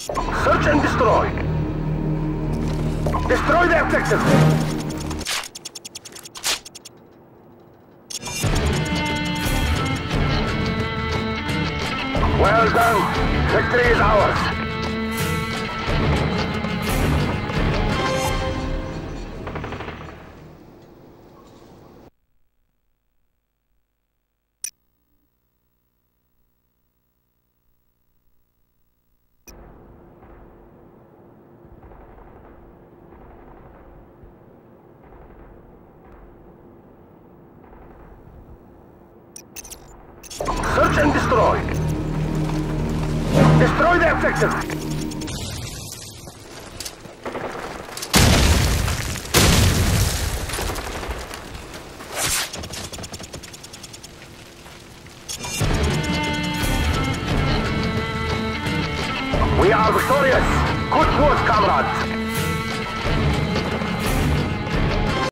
Search and destroy. Destroy the objective. Well done. Victory is ours. Search and destroy. Destroy the objective. We are victorious. Good work, comrades.